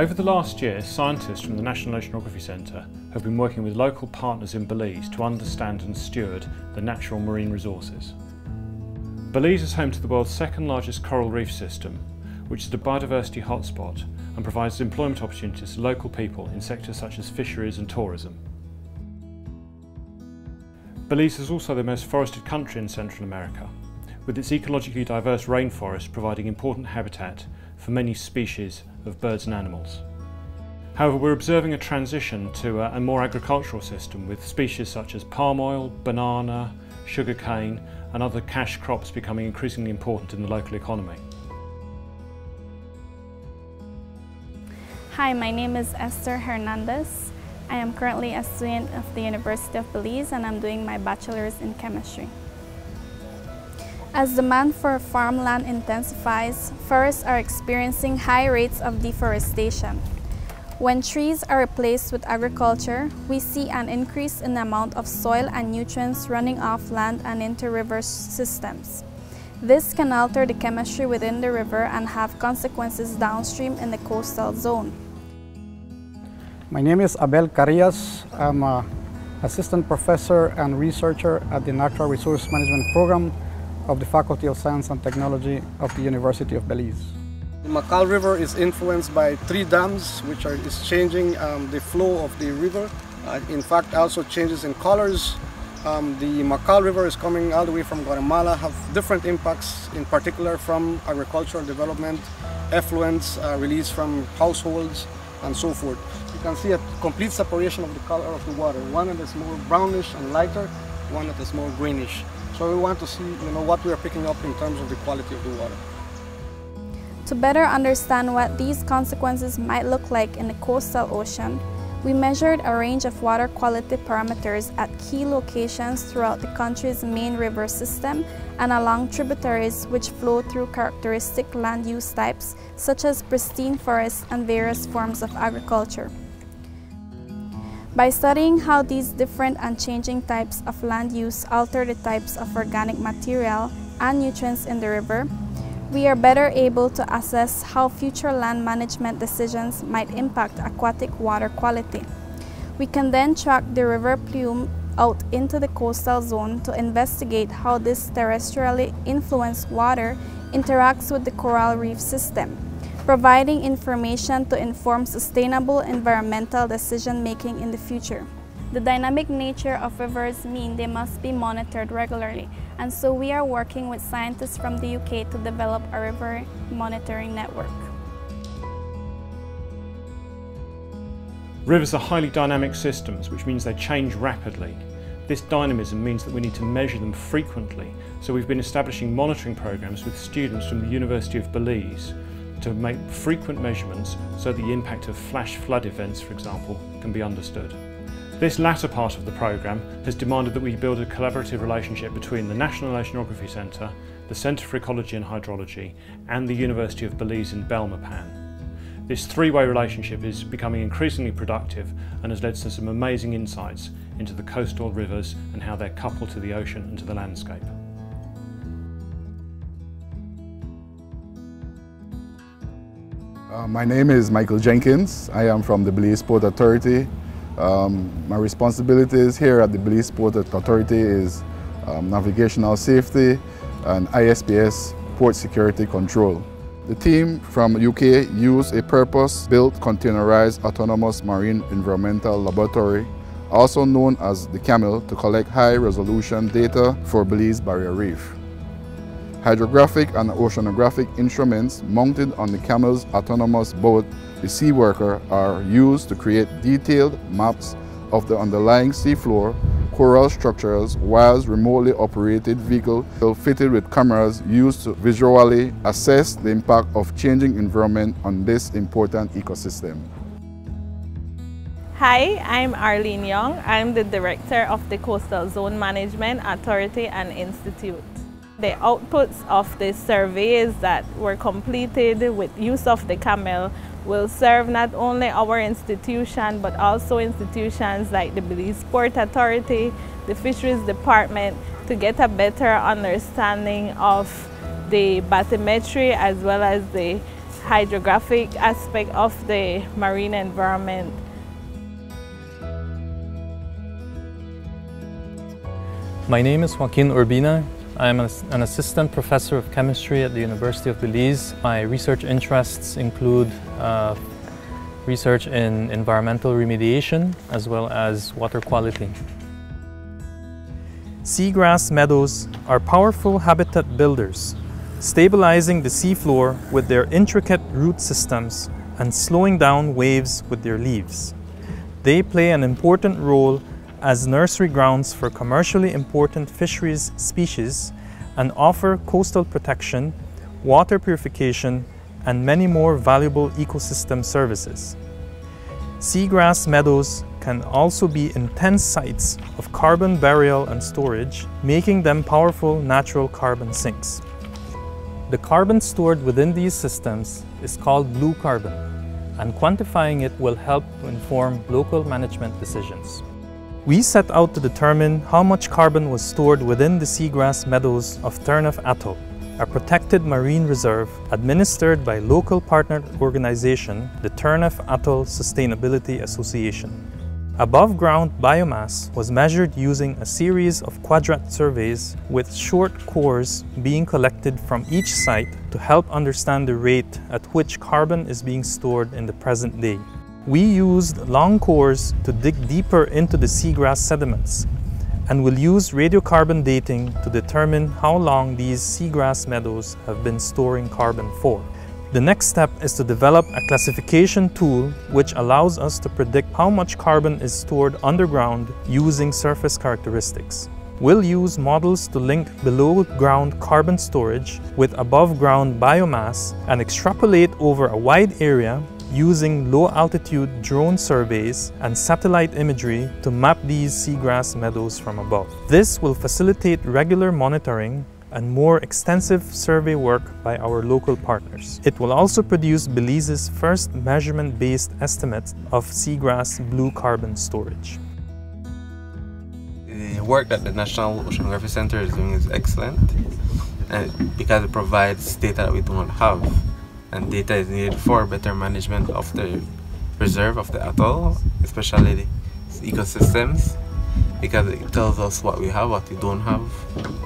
Over the last year, scientists from the National Oceanography Centre have been working with local partners in Belize to understand and steward the natural marine resources. Belize is home to the world's second largest coral reef system, which is a biodiversity hotspot and provides employment opportunities to local people in sectors such as fisheries and tourism. Belize is also the most forested country in Central America, with its ecologically diverse rainforest providing important habitat for many species of birds and animals. However, we're observing a transition to a, more agricultural system with species such as palm oil, banana, sugarcane and other cash crops becoming increasingly important in the local economy. Hi, my name is Esther Hernandez. I am currently a student of the University of Belize and I'm doing my bachelor's in chemistry. As demand for farmland intensifies, forests are experiencing high rates of deforestation. When trees are replaced with agriculture, we see an increase in the amount of soil and nutrients running off land and into river systems. This can alter the chemistry within the river and have consequences downstream in the coastal zone. My name is Abel Carrias. I'm an assistant professor and researcher at the Natural Resource Management Program of the Faculty of Science and Technology of the University of Belize. The Macal River is influenced by three dams which are is changing um, the flow of the river. Uh, in fact, also changes in colors. Um, the Macal River is coming all the way from Guatemala, have different impacts, in particular from agricultural development, effluents uh, released from households, and so forth. You can see a complete separation of the color of the water. One that is more brownish and lighter, one that is more greenish. So we want to see you know, what we are picking up in terms of the quality of the water. To better understand what these consequences might look like in the coastal ocean, we measured a range of water quality parameters at key locations throughout the country's main river system and along tributaries which flow through characteristic land use types such as pristine forests and various forms of agriculture. By studying how these different and changing types of land use alter the types of organic material and nutrients in the river, we are better able to assess how future land management decisions might impact aquatic water quality. We can then track the river plume out into the coastal zone to investigate how this terrestrially influenced water interacts with the coral reef system, providing information to inform sustainable environmental decision making in the future. The dynamic nature of rivers mean they must be monitored regularly, and so we are working with scientists from the UK to develop a river monitoring network. Rivers are highly dynamic systems, which means they change rapidly. This dynamism means that we need to measure them frequently, so we've been establishing monitoring programs with students from the University of Belize to make frequent measurements so the impact of flash flood events, for example, can be understood. This latter part of the programme has demanded that we build a collaborative relationship between the National Oceanography Centre, the Centre for Ecology and Hydrology and the University of Belize in Belmopan. This three-way relationship is becoming increasingly productive and has led to some amazing insights into the coastal rivers and how they're coupled to the ocean and to the landscape. Uh, my name is Michael Jenkins. I am from the Belize Port Authority um, my responsibilities here at the Belize Port Authority is um, navigational safety and ISPS port security control. The team from UK used a purpose-built containerized autonomous marine environmental laboratory, also known as the CAMEL, to collect high-resolution data for Belize Barrier Reef. Hydrographic and oceanographic instruments mounted on the CAMEL's autonomous boat, the Seaworker, are used to create detailed maps of the underlying seafloor, coral structures, whilst remotely operated vehicle fitted with cameras used to visually assess the impact of changing environment on this important ecosystem. Hi, I'm Arlene Young. I'm the Director of the Coastal Zone Management Authority and Institute. The outputs of the surveys that were completed with use of the CAMEL will serve not only our institution but also institutions like the Belize Port Authority, the Fisheries Department to get a better understanding of the bathymetry as well as the hydrographic aspect of the marine environment. My name is Joaquin Urbina. I am an assistant professor of chemistry at the University of Belize. My research interests include uh, research in environmental remediation as well as water quality. Seagrass meadows are powerful habitat builders, stabilizing the seafloor with their intricate root systems and slowing down waves with their leaves. They play an important role as nursery grounds for commercially important fisheries species and offer coastal protection, water purification, and many more valuable ecosystem services. Seagrass meadows can also be intense sites of carbon burial and storage, making them powerful natural carbon sinks. The carbon stored within these systems is called blue carbon, and quantifying it will help to inform local management decisions. We set out to determine how much carbon was stored within the seagrass meadows of Turneffe Atoll a protected marine reserve administered by local partner organization, the Turneffe Atoll Sustainability Association. Above ground biomass was measured using a series of quadrat surveys with short cores being collected from each site to help understand the rate at which carbon is being stored in the present day. We used long cores to dig deeper into the seagrass sediments and will use radiocarbon dating to determine how long these seagrass meadows have been storing carbon for. The next step is to develop a classification tool which allows us to predict how much carbon is stored underground using surface characteristics. We'll use models to link below ground carbon storage with above ground biomass and extrapolate over a wide area using low-altitude drone surveys and satellite imagery to map these seagrass meadows from above. This will facilitate regular monitoring and more extensive survey work by our local partners. It will also produce Belize's first measurement-based estimate of seagrass blue carbon storage. The work that the National Oceanography Center is doing is excellent uh, because it provides data that we do not have and data is needed for better management of the reserve of the atoll, especially the ecosystems, because it tells us what we have, what we don't have,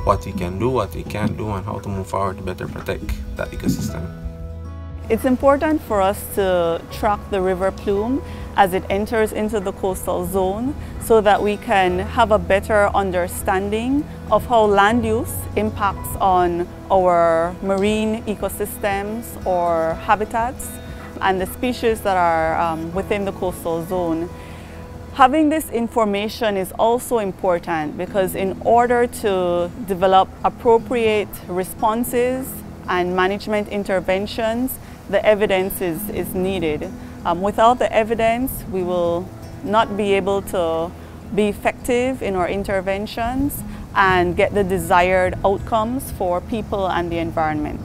what we can do, what we can't do, and how to move forward to better protect that ecosystem. It's important for us to track the river plume as it enters into the coastal zone so that we can have a better understanding of how land use impacts on our marine ecosystems or habitats and the species that are um, within the coastal zone. Having this information is also important because in order to develop appropriate responses and management interventions, the evidence is, is needed. Um, without the evidence, we will not be able to be effective in our interventions and get the desired outcomes for people and the environment.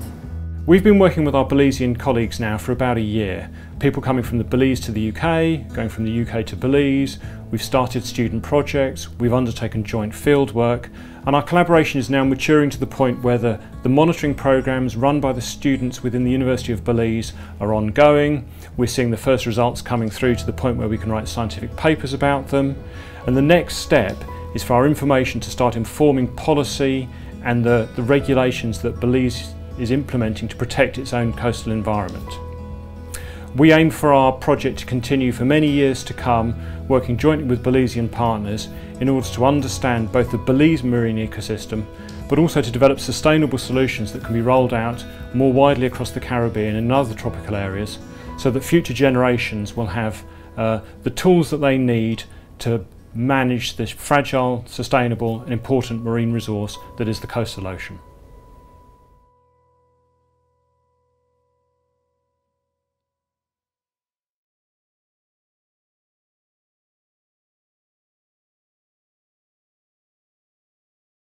We've been working with our Belizean colleagues now for about a year. People coming from the Belize to the UK, going from the UK to Belize. We've started student projects, we've undertaken joint field work, and our collaboration is now maturing to the point where the, the monitoring programs run by the students within the University of Belize are ongoing. We're seeing the first results coming through to the point where we can write scientific papers about them. And the next step is for our information to start informing policy and the, the regulations that Belize is implementing to protect its own coastal environment. We aim for our project to continue for many years to come, working jointly with Belizean partners in order to understand both the Belize marine ecosystem, but also to develop sustainable solutions that can be rolled out more widely across the Caribbean and other tropical areas, so that future generations will have uh, the tools that they need to manage this fragile, sustainable and important marine resource that is the coastal ocean.